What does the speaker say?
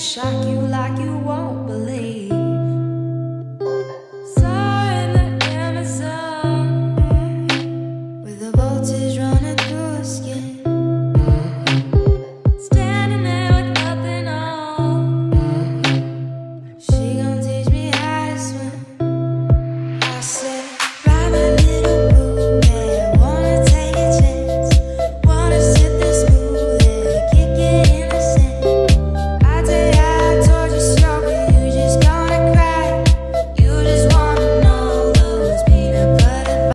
shock you like you won't believe.